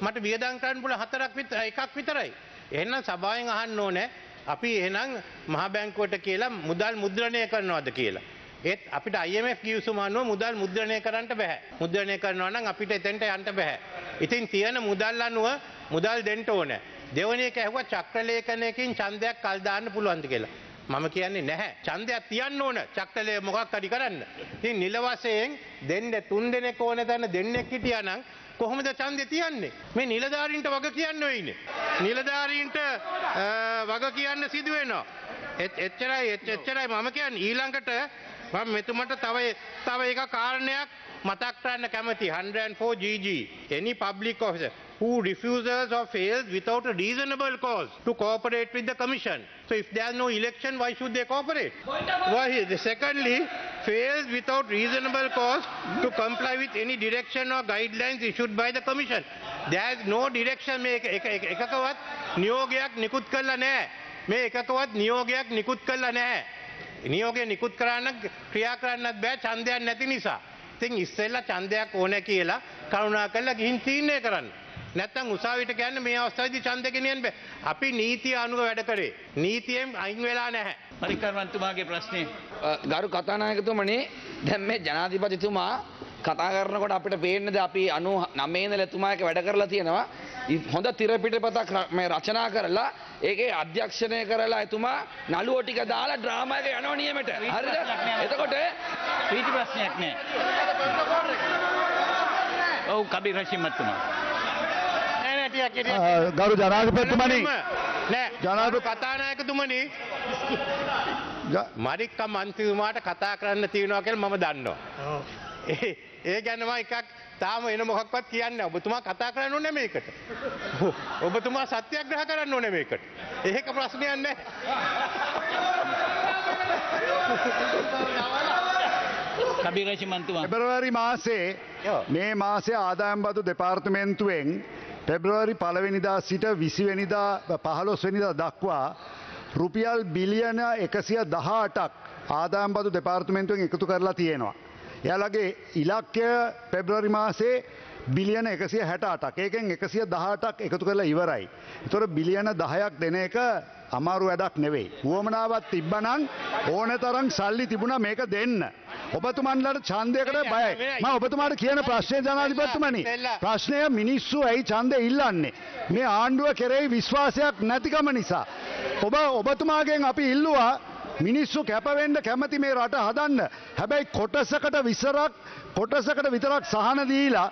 මට වියදං කරන්න පුළ හතරක් විත එකක් විතරයි. එහෙනම් සභාවෙන් අහන්න ඕනෑ අපි එහෙනම් මහ බැංකුවට කියලා මුදල් මුද්‍රණය කරනවාද කියලා. ඒත් අපිට IMF ගියසුමානුව මුදල් මුද්‍රණය කරන්නට බැහැ. මුද්‍රණය කරනවා නම් අපිට එතෙන්ට යන්න බැහැ. ඉතින් තියෙන මුදල් අනුව මුදල් දෙන්න ඕන. දෙවනි එක ඇහුවා චක්‍රලේඛනයකින් ඡන්දයක් කල් දාන්න පුළුවන්ද කියලා. මම කියන්නේ නැහැ. ඡන්දයක් තියන්න ඕන. චක්‍රලේ මොකක් හරි කරන්න. ඉතින් නිල වශයෙන් දෙන්න තුන් දෙනෙක් ඕන තැන දෙන්නෙක් හිටියානම් කොහොමද ඡන්දය තියන්නේ? මේ නිලධාරීන්ට වග කියන්න වෙයිනේ. නිලධාරීන්ට වග කියන්න සිදු වෙනවා. එච්චරයි එච්චරයි මම කියන්නේ ඊළඟට මම මෙතුමට තව තව එක කාරණයක් මතක් කරන්න කැමති 104 GG any public officer who refuses or fails without a reasonable cause to cooperate with the commission so if there is no election why should they cooperate why secondly fails without reasonable cause to comply with any direction or guidelines issued by the commission there is no direction මේ එකකවත් නියෝගයක් නිකුත් කරලා නැහැ මේ එකකවත් නියෝගයක් නිකුත් කරලා නැහැ නියෝගය නිකුත් කරන්න ක්‍රියා කරන්නත් බෑ ඡන්දයක් නැති නිසා. ඉතින් ඉස්සෙල්ලා ඡන්දයක් ඕන කියලා කරුණා කරලා ගිහින් තීරණය කරන්න. නැත්තම් උසාවියට කියන්නේ මේ අවස්ථාවේදී ඡන්ද ගෙනියන්න බෑ. අපි නීතිය අනුව වැඩ කරේ. නීතියෙන් අයින් වෙලා නැහැ. පරිකර්මන්තුමාගේ ප්‍රශ්නේ ගරු කතානායකතුමනේ දැන් මේ ජනාධිපතිතුමා කතා කරනකොට අපිට පේන්නද අපි අනු නමේද ලැතුමායක වැඩ කරලා තියෙනවා. හොඳ තිරපිටපතක් මේ රචනා කරලා ඒකේ අධ්‍යක්ෂණය කරලා එතුමා නළුවෝ ටික දාලා ඩ්‍රාමා එක යනවා නියමෙට. හරිද? එතකොට ප්‍රීති ප්‍රශ්නයක් නෑ. ඔව් කබීර් රෂීම් මහත්මයා ගරු ජනාධිපතිතුමනි. නෑ ජනාධ කතානායකතුමනි. මරික්ක මන්ත්‍රීතුමාට කතා කරන්න තියෙනවා කියලා මම දන්නවා. ඒ- ගැනම එකක් තාම එන මොහක්වත් කියන්න ඔබතුමා කතා කරන්න ඕනේ මේකට. ඔබතුමා සත්‍යග්‍රහ කරන්න ඕනේ මේකට. ඒක ප්‍රශ්නයක් නැහැ. කබීර් රෂීම් මහත්මයා පෙබරවාරි මාසේ. මේ මාසේ ආදායම් බදු දෙපාර්තමේන්තුවෙන් පෙබ්‍රවාරි පලවෙනිදා සිට විසිවැනිදා පහලොස්වැනිදා දක්වා රුපියල් බිලියන එකසිය දහටක් ආදායම් බදු දෙපාර්තමේන්තුවෙන් එකතු කරලා තියෙනවා. එයාලගේ ඉලක්කය පෙබ්‍රවරි මාසේ බිලියන එකසිය හැට අටක් ඒකෙන් එකසිය දහටක් එකතු කරලා ඉවරයි. තොර බිලියන දහයක් දෙන එක අමාරු වැඩක් නෙවෙයි. වුවමනාවත් තිබ්බනං ඕන තරම් සල්ලි තිබුණ මේක දෙන්න. ඔබතුමන්ලට චන්දයකට බයයි ම ඔබතුමාට කියන ප්‍රශ්නය ජනාධිපත්තුමනි ප්‍රශ්නය මිනිස්සු ඇයි චන්ද ඉල්ලන්නේ. මේ ආණ්ඩුව කෙරෙයි විශ්වාසයක් නැතිකම නිසා. ඔබ ඔබතුමාගෙන් අපි ඉල්ලවා මිනිස්සු කැපවෙන්ඩ කැමති මේ රට හදන්න. හැබැයි කොටසකට විසරක් කොටසකට විතරක් සහන දීලා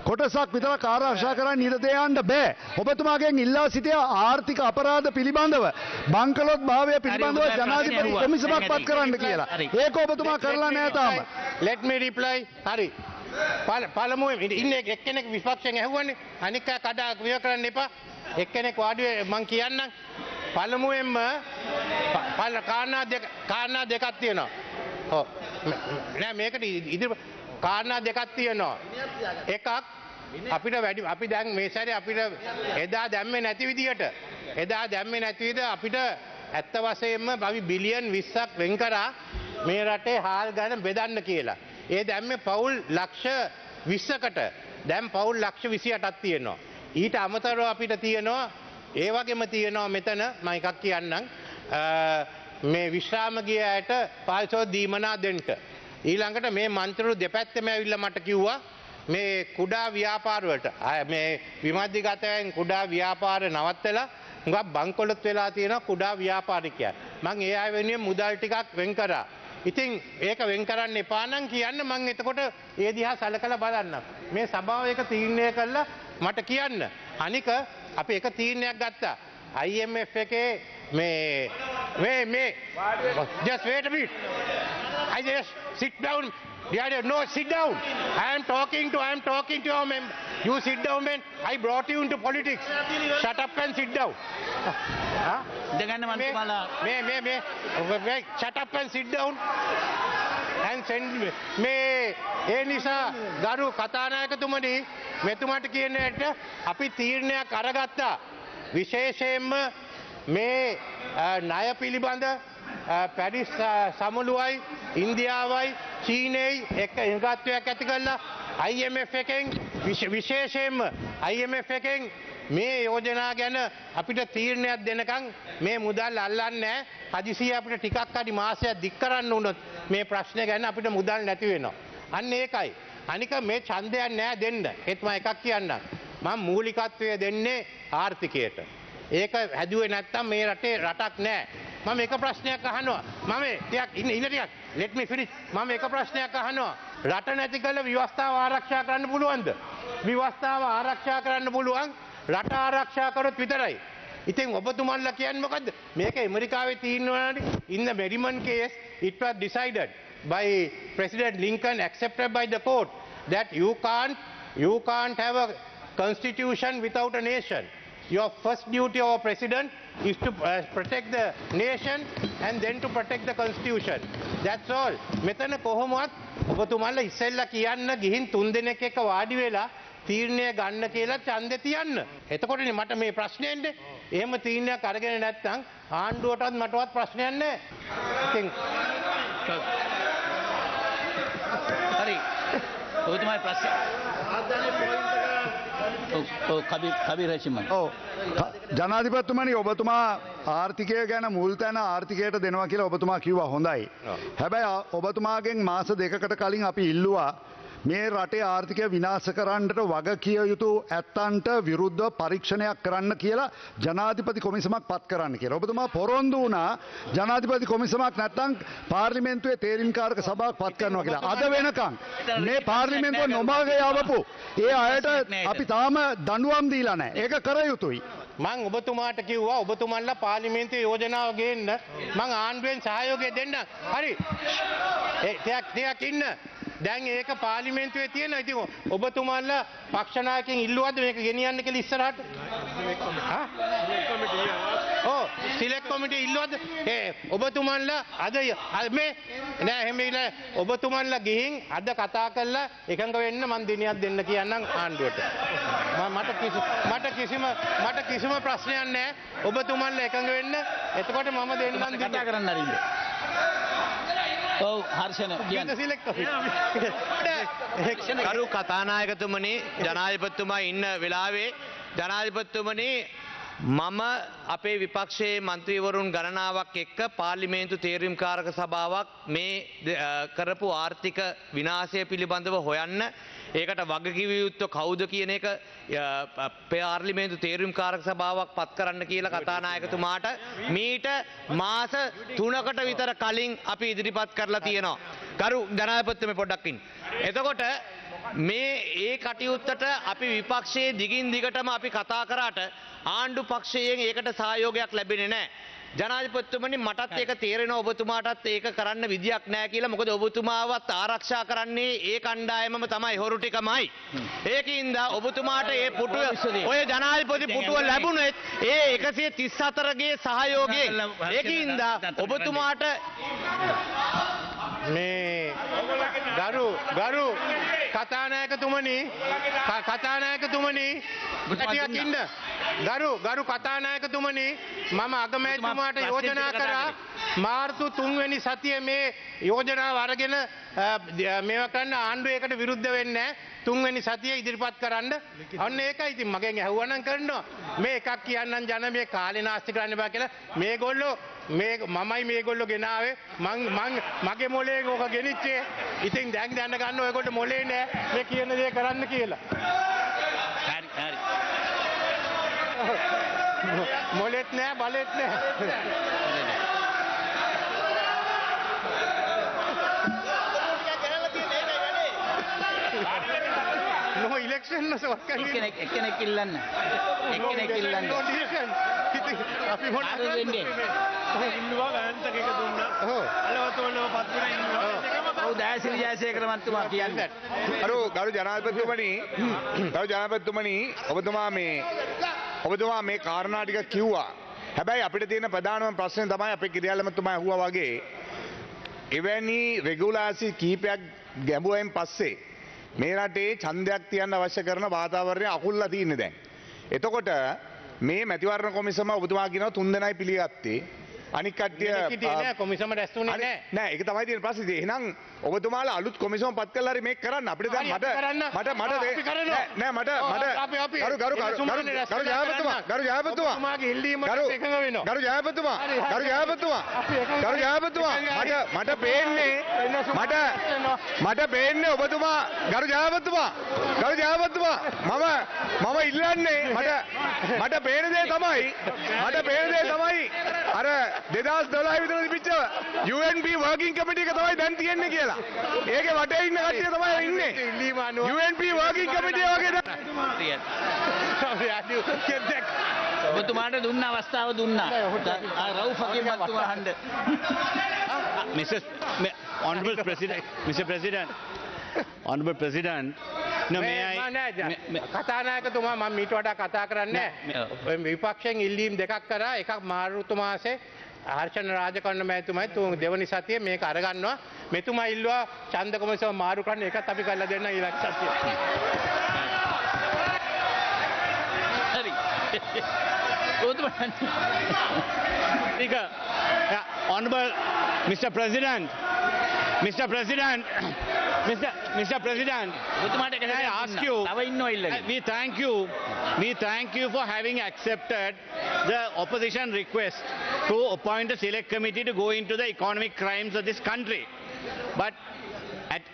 කොටසක් විතර කාරක්ෂා කර නිරදයන්ට බෑ. ඔබතුමාගෙන් ඉල්ලා සිටිය ආර්ථික අපරාධ පිළිබඳව බංකලොත් භාවය පිළිබඳව ජනාධිපති කොමිසමක්. පත් කරන්න. කියලා. ඒක ඔබතුමා කරලා නෑතාම. let me reply හරි පළමුුව ඉන්න එක්කෙනෙක් විපක්ෂයෙන් ඇහුවන්නේ අනික කඩා විය කරන්න එපා එක්කෙනෙක් වාඩුව මං කියන්න පළමුුවෙන්ම පල කාරණා දෙක කාරණා දෙකක් තියෙනවා. හෝ නෑ මේකට ඉදිරි කාරණා දෙකක් තියෙනවා. එකක් අපිට වැඩි අපි දැන් මේ සැරේ අපිට එදා දැම්මේ නැති විදිහට එදා දැම්මේ නැති විදිහට අපිට ඇත්ත වශයෙන්ම අපි බිලියන් 20ක් වෙන් කරා මේ රටේ හාල් ගන්න බෙදන්න කියලා. ඒ දැම්මේ පවුල් ලක්ෂ 20කට දැන් පවුල් ලක්ෂ 28ක් තියෙනවා. ඊට අමතරව අපිට තියෙනවා ඒ වගේම තියෙනවා මෙතන මම එකක් කියන්නම් අ, මේ විශ්‍රාම ගිය අයට පාරිසෝ දීමනා දෙන්න. ඊළඟට මේ මන්ත්‍රරු දෙපැත්තම ඇවිල්ලා මට කිව්වා මේ කුඩා ව්‍යාපාරවලට අය මේ විමධ්‍යගතයන් කුඩා ව්‍යාපාර නවත්තලා හුඟක් බංකොලොත් වෙලා තියෙන කුඩා ව්‍යාපාරිකයන්. මං ඒ අය වෙනුවෙන් මුදල් ටිකක් වෙන් කරා. ඉතින් ඒක වෙන් කරන්න එපා නම් කියන්න මං එතකොට ඒ දිහා සලකලා බලන්න. මේ සභාව එක තීරණය කළා මට කියන්න. අනික අපි එක තීරණයක් ගත්තා. IMF එකේ මේ මේ මේ just wait a minute I just sit down. Yeah, no, sit down. I am talking to, I am talking to your member. You sit down, man. I brought you into politics. Shut up and sit down. Huh? මේ මේ මේ shut up and sit down and send me මේ ඒ නිසා ගරු කතානායකතුමනි මෙතුමාට කියන්නට අපි තීරණයක් අරගත්තා. විශේෂයෙන්ම මේ අ, ණය පිළිබඳ අ, පැරිස් අ, සමුළුවයි ඉන්දියාවයි චීනයයි එක එකත්වයක් ඇති කරලා IMF එකෙන් විශ- විශේෂයෙන්ම IMF එකෙන් මේ යෝජනා ගැන අපිට තීරණයක් දෙනකං මේ මුදල් අල්ලන්නේ හදිසිය අපිට ටිකක් අඩි මාසයක් දික් කරන්න වුණොත් මේ ප්‍රශ්නය ගැන අපිට මුදල් නැති වෙනවා. අන්න ඒකයි. අනික මේ ඡන්දයක් නෑ දෙන්න. ඒත් මම එකක් කියන්නම්. මම මූලිකත්වය දෙන්නේ ආර්ථිකයට. ඒක හැදුවේ නැත්තම් මේ රටේ රටක් නෑ. මම එක ප්‍රශ්නයක් අහනවා. මම ටිකක් ඉන්න ඉන්න ටිකක්. let me finish. මම එක ප්‍රශ්නයක් අහනවා. රට නැති කළ ව්‍යවස්ථාව ආරක්ෂා කරන්න පුළුවන්ද? ව්‍යවස්ථාව ආරක්ෂා කරන්න පුළුවන් රට ආරක්ෂා කරොත් විතරයි. ඉතින් ඔබතුමන්ලා කියන්නේ මොකද්ද? මේක ඇමරිකාවේ තියෙනවානේ in the Merriman case it was decided by President Lincoln accepted by the court that you can't you can't have a constitution without a nation. Your first duty of a president is to uh, protect the nation and then to protect the constitution. That's all. මෙතන කොහොමවත් ඔබතුමන්ලා ඉස්සෙල්ලා කියන්න ගිහින් තුන් දෙනෙක් එක්ක වාඩි වෙලා තීරණය ගන්න කියලා ඡන්දෙ තියන්න. එතකොටනේ මට මේ ප්‍රශ්නේ එන්නේ. එහෙම තීරණයක් අරගෙන නැත්නම් ආණ්ඩුවටවත් මටවත් ප්‍රශ්නයක් නැහැ. ඉතින් හරි ඔබතුමායි ප්‍රශ්න ඔව් ඔව් කබි කබි රචිමන් ඕ ජනාධිපත්තුමනි ඔබතුමා ආර්ථිකය ගැන මුල්තැන ආර්ථිකයට දෙනවා කියලා ඔබතුමා කිව්වා හොඳයි. හැබැයි ඔබතුමාගෙන් මාස දෙකකට කලින් අපි ඉල්ලුවා මේ රටේ ආර්ථිකය විනාශ කරන්නට වග කිය යුතු ඇත්තන්ට විරුද්ධ පරීක්ෂණයක් කරන්න කියලා ජනාධිපති කොමිසමක් පත් කරන්න කියලා. ඔබතුමා පොරොන්දු වුණා ජනාධිපති කොමිසමක් නැත්තම් පාර්ලිමේන්තුවේ තේරීම්කාරක සභාවක් පත් කරනවා කියලා. අද වෙනකන් මේ පාර්ලිමේන්තුව නොමග යවපු ඒ අයට අපි තාම දඩුවම් දීලා නැහැ. ඒක කර යුතුයි. මං ඔබතුමාට කිව්වා ඔබතුමන්ලා පාර්ලිමේන්තුවේ යෝජනාව ගේන්න මං ආණ්ඩුවෙන් සහයෝගය දෙන්න. හරි. ඒ ටිකක් ටිකක් ඉන්න. දැන් ඒක පාර්ලිමේන්තුවේ තියෙන ඉතින් ඔබතුමන්ලා පක්ෂ නායකයන් ඉල්ලුවද මේක ගෙනියන්න කියලා ඉස්සරහට? හා? ඔව් සිලෙක්ට් කොමිටේ ඉල්ලුවද? ඒ ඔබතුමන්ලා අද මේ නෑ එහෙම ඉල්ල ඔබතුමන්ලා ගිහින් අද කතා කරලා එකඟ වෙන්න මං දිනයක් දෙන්න කියන්නම් ආණ්ඩුවට. මට කිසි මට කිසිම මට කිසිම ප්‍රශ්නයක් නෑ ඔබතුමන්ලා එකඟ වෙන්න එතකොට මම දෙන්නම් කතා දින. කරන්න අරින්ද ඔව් හර්ෂණ කියන්න. සිලෙක්ට් කරු කතානායකතුමනි ජනාධිපතිතුමා ඉන්න වෙලාවේ. ජනාධිපතිතුමනි මම අපේ විපක්ෂයේ මන්ත්‍රීවරුන් ගණනාවක් එක්ක පාර්ලිමේන්තු තේරීම්කාරක සභාවක් මේ කරපු ආර්ථික විනාශය පිළිබඳව හොයන්න ඒකට වගකිව යුත්ත කවුද කියන එක අ, පාර්ලිමේන්තු තේරීම්කාරක සභාවක් පත් කරන්න කියලා කතානායකතුමාට මීට මාස තුනකට විතර කලින් අපි ඉදිරිපත් කරලා තියෙනවා. කරු ජනාධිපතිතුමේ පොඩ්ඩක්කින්. එතකොට මේ ඒ කටයුත්තට අපි විපක්ෂයේ දිගින් දිගටම අපි කතා කරාට ආණ්ඩු පක්ෂයෙන් ඒකට සහයෝගයක් ලැබෙන නෑ. ජනාධිපත්තුමනි මටත් ඒක තේරෙන ඔබතුමාටත් ඒක කරන්න විදියක් නෑ කියලා මොකද ඔබතුමාවත් ආරක්ෂා කරන්නේ ඒ කණ්ඩායමම තමයි හොරු ටිකමයි. ඒකින්ද ඔබතුමාට ඒ පුටුව ඔය ජනාධිපති පුටුව ලැබුණෙත් ඒ එකසිය තිස් අතරගේ සහයෝගයෙන්. ඒකින්ද ඔබතුමාට මේ ගරු ගරු කතානායකතුමනි කතානායකතුමනි ටිකක් ඉන්න. ගරු ගරු කතානායකතුමනි මම අගමැතිතුමාට යෝජනා කරා මාර්තු තුන්වැනි සතිය මේ යෝජනාව අරගෙන මේවා කරන්න ආණ්ඩුව ඒකට විරුද්ධ වෙන්නේ. තුන්වැනි සතිය ඉදිරිපත් කරන්න. අන්න ඒකයි ඉතින් මගෙන් ඇහුවනම් කරනවා. මේ එකක් කියන්නම් ජන මේ කාලේ නාස්ති කරන්න බෑ කියලා. මේගොල්ලෝ මේ මමයි මේගොල්ලෝ ගෙනාවේ. මං මං මගේ මොලේ ඕක ගෙනිච්චේ. ඉතින් දැන් දැන ගන්න ඔයගොල්ලෝ මොලේ නෑ. මේ කියන දේ කරන්න කියලා. හරි හරි. මොලෙත් නෑ බලෙත් නෑ. එක්කෙනෙක් එක්කෙනෙක් ඉල්ලන්න. එක්කෙනෙක් ඉල්ලන්න අපි මොන කාටද දෙන්නේ? ඉන්නවා ගාන්තක එක දුන්නා. ඔව්. අලවතෝල්ලව පත් වෙලා ඉන්නවා. ඔව් දයාසිරි ජයසේකර මන්තුමා කියන්නේ. ගරු ගරු ජනාධිපතිතුමනි ගරු ජනාධිපතිතුමනි ඔබතුමා මේ ඔබතුමා මේ කාරණා ටික කිව්වා. හැබැයි අපිට තියෙන ප්‍රධානම ප්‍රශ්නේ තමයි අපේ කිරියාලමතුමා ඇහුවා වගේ එවැනි රෙගුලාසි කීපයක් ගැඹුවෙන් පස්සේ මේ රටේ ඡන්දයක් තියන්න අවශ්‍ය කරන වාතාවරණය අකුල්ලා තියෙන්නේ දැන්. එතකොට මේ මැතිවරණ කොමිසම ඔබතුමා කියනවා තුන් දෙනයි පිළිගත්තේ. අනික් කට්ටිය කොමිසම රැස්තුනේ අනේ, නෑ නෑ ඒක තමයි තියෙන ප්‍රශ්නේ. එහෙනම් ඔබතුමාලා අලුත් කොමිසම පත් කළා හරි මේක කරන්න. අපිට දැන් මට. මට මට. නෑ මට මට ගරු ගරු ගරු එතුමානේ ගරු ජයපතිතුමා ඔබතුමාගේ ඉල්ලීමට එකඟ වෙනවා. ගරු හරි. ගරු එකඟ ගරු එකඟයි. මට මට පේන්නේ මට මට පේන්නේ ඔබතුමා ගරු ජයපතිතුමා ගරු ජයපතිතුමා මම මම ඉල්ලන්නේ මට මට පේන දේ තමයි මට පේන දේ තමයි අර 2012 විතර තිබිච්ච UNP working committee එක තමයි දැන් තියෙන්නේ කියලා. ඒකේ වටේ ඉන්න කට්ටිය තමයි ඉන්නේ. ඉල්ලීම අනුව UNP working committee වගේ දැන් ඔබතුමාට දුන්න අවස්ථාව දුන්නා. ආ, Rauff Hakeem මන්තුමා හන්ද. Mr. Ma- Honorable President, Mr. President, Honorable President, කතානායකතුමා මම මීට වඩා කතා කරන්නේ විපක්ෂයෙන් ඉල්ලීම් දෙකක් කරා එකක් මාරුතු මාසේ හර්ෂණ රාජකරණ මැතිතුමයි තුන් දෙවනි සතියේ මේක අරගන්නවා මෙතුමා ඉල්ලුවා ඡන්ද කොමිසම මාරු කරන්න ඒකත් අපි කරලා දෙන්න ඊළඟ සතියේ හරි. Speaker, yeah, Honorable Mr. President, Mr. President, Mr. President, can I ask you, uh, we thank you, we thank you for having accepted the opposition request to appoint a select committee to go into the economic crimes of this country. But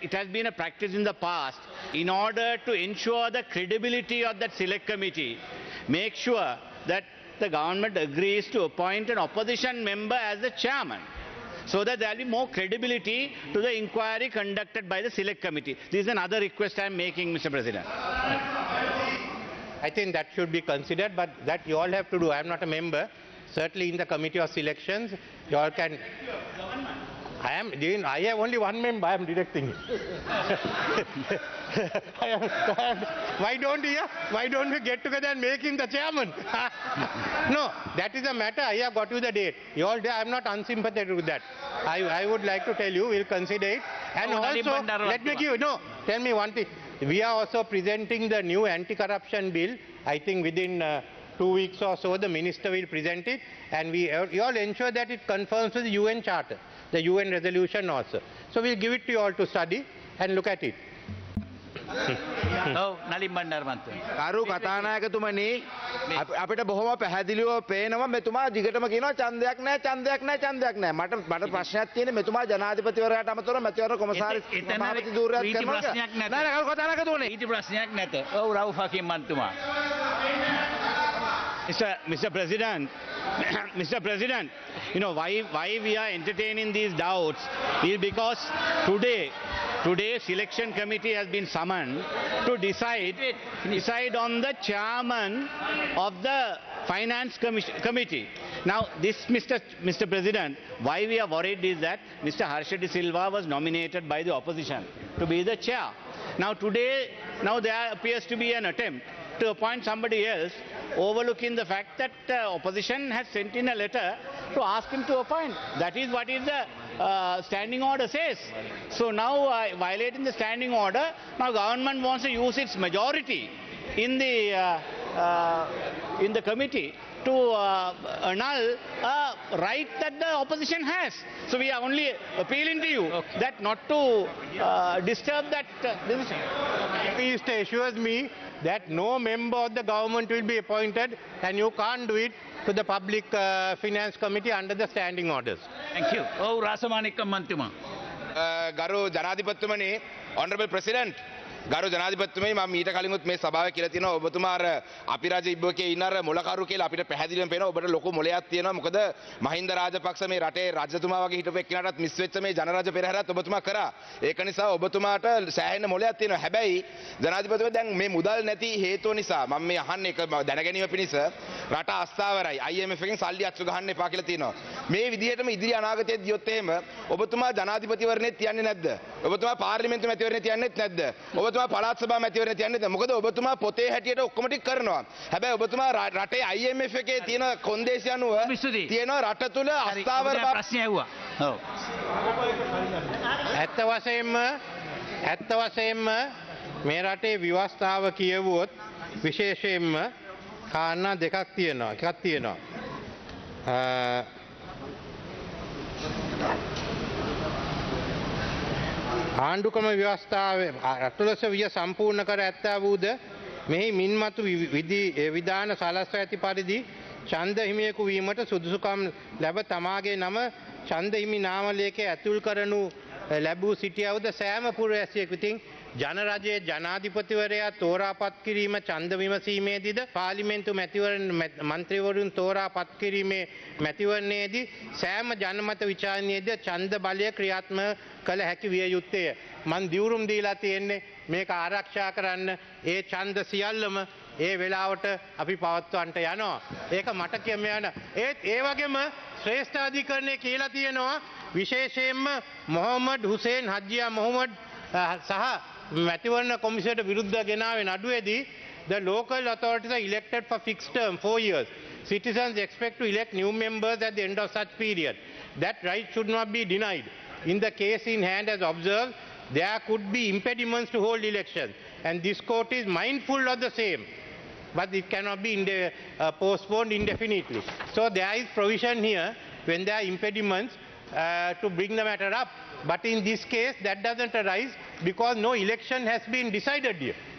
it has been a practice in the past, in order to ensure the credibility of that select committee, make sure that the government agrees to appoint an opposition member as the chairman so that there will be more credibility to the inquiry conducted by the select committee. This is another request I am making, Mr. President. I think that should be considered, but that you all have to do. I am not a member. Certainly in the committee of selections, you all can. I am doing, I have only one member, I am directing it. I am, I am, why don't you, why don't we get together and make him the chairman? no, that is a matter, I have got you the date. You all, I am not unsympathetic with that. I, I would like to tell you, we'll consider it. And Nalin also, let me give, you, no, tell me one thing. We are also presenting the new anti-corruption bill. I think within uh, two weeks or so, the minister will present it, and we uh, you all ensure that it conforms with the UN Charter, the UN resolution also. So we'll give it to you all to study and look at it. කරු කතානායකතුමනි අප- අපිට බොහොම පැහැදිලිව පේනවා මෙතුමා දිගටම කියනවා ඡන්දයක් නැහැ ඡන්දයක් නැහැ ඡන්දයක් නැහැ මට මට ප්‍රශ්නයක් තියෙන්නේ මෙතුමා ජනාධිපතිවරයාට අමතරව මැතිවරණ කොමසාරිස් එත- එතන මහමැති ධූරයක් කරනවා. නෑ නෑ කරු කතානායකතුමනි ඊට ප්‍රශ්නයක් නැත. ඔව් Rauff Hakeem මන්තුමා. Mr. Mr. President, Mr. President, you know why why we are entertaining these doubts is because today today selection committee has been summoned to decide decide on the chairman of the finance committee. Now this Mr. Mr. President, why we are worried is that Mr. Harsha De Silva was nominated by the opposition to be the chair. Now today, now there appears to be an attempt to appoint somebody else, overlooking the fact that uh, opposition has sent in a letter to ask him to appoint. That is what is the uh, standing order says. So now, uh, violating the standing order, now government wants to use its majority in the uh, uh, in the committee to uh, a right that the opposition has. So we are only appealing to you okay. that not to uh, disturb that uh, decision. Please assures me that no member of the government will be appointed and you can't do it to the Public uh, Finance Committee under the standing orders. Thank you. Oh, Rasamanikam Mantima. Garu Janadipattumani, Honorable President, ගරු ජනාධිපතිතුමනි මම මීට කලින්ුත් මේ සභාවේ කියලා තියෙනවා. ඔබතුමා අර අපි රජ ඉබ්බකේ ඉන්න අර මොලකරු කියලා අපිට පැහැදිලිවම පේනවා. ඔබට ලොකු මොලයක් තියෙනවා. මොකද මහින්ද රාජපක්ෂ මේ රටේ රජතුමා වගේ හිටපු එක්කෙනාටත් මිස් වෙච්ච මේ ජනරජ පෙරහැරත් ඔබතුමා කරා. ඒක නිසා ඔබතුමාට සෑහෙන මොලයක් තියෙනවා. හැබැයි ජනාධිපතිතුමා දැන් මේ මුදල් නැති හේතුව නිසා මම මේ අහන්නේ එක දැන ගැනීම පිණිස රට අස්ථාවරයි IMF එකෙන් සල්ලි අච්චු ගහන්න එපා කියලා තියෙනවා. මේ විදිහටම ඉදිරි අනාගතයේ දියොත් එහෙම ඔබතුමා ජනාධිපතිවරණෙත් තියන්නේ නැද්ද? ඔබතුමා පාර්ලිමේන්තු මැතිවරණේ තියන්නේත් නැද්ද? ඔබතුමා පළාත් සභා මැතිවරණේ තියන්නේද මොකද ඔබතුමා පොතේ හැටියට ඔක්කොම ටික කරනවා හැබැයි ඔබතුමා රටේ IMF එකේ තියෙන කොන්දේසි අනුව තියෙනවා රට තුල අස්ථාවර බව ප්‍රශ්නය ඇහුවා. ඔව්. ඇත්ත වශයෙන්ම ඇත්ත වශයෙන්ම මේ රටේ ව්‍යවස්ථාව කියවුවොත් විශේෂයෙන්ම කාරණා දෙකක් තියෙනවා එකක් තියෙනවා ආණ්ඩුකම ව්‍යවස්ථාව රටලස විය සම්පූර්ණ කර ඇත්තා වූද මෙහි මින්මතු වි- විධි- ඒ විධාන සලස්ව ඇති පරිදි චන්ද හිමියකු වීමට සුදුසුකම් ලැබ තමාගේ නම චන්ද හිමි නාමලේකේ ඇතුල් කරනු අ, ලැබූ සිටියවුද සෑම පුරවැසියෙකු ඉතින් ජනරජයේ ජනාධිපතිවරයා තෝරා පත් කිරීම ඡන්ද විමසීමේදීද පාර්ලිමේන්තු මැතිවරණ මැ- මන්ත්‍රීවරුන් තෝරා පත් කිරීමේ මැතිවරණයේදී සෑම ජනමත විචාරණයේදී ඡන්ද බලය ක්‍රියාත්මක කළ හැකි විය යුත්තේය. මන් දිවුරුම් දීලා තියෙන්නේ මේක ආරක්ෂා කරන්න ඒ ඡන්ද සියල්ලම ඒ වෙලාවට අපි පවත්වන්ට යනවා. ඒක මට කියම යන. ඒත් ඒ වගේම ශ්‍රේෂ්ඨාධිකරණය කියලා තියෙනවා විශේෂයෙන්ම මොහොමඩ් හුසේන් හජ්ජියා මොහොමඩ් අ, සහ මැතිවරණ කොමිසයට විරුද්ධ ගෙනාවේ නඩුවේදී the local authorities are elected for fixed term, four years. Citizens expect to elect new members at the end of such period. That right should not be denied. In the case in hand as observed, there could be impediments to hold elections and this court is mindful of the same but it cannot be inde- uh, postponed indefinitely. So there is provision here when there are impediments uh, to bring the matter up. but in this case, that doesn't arise because no election has been decided here.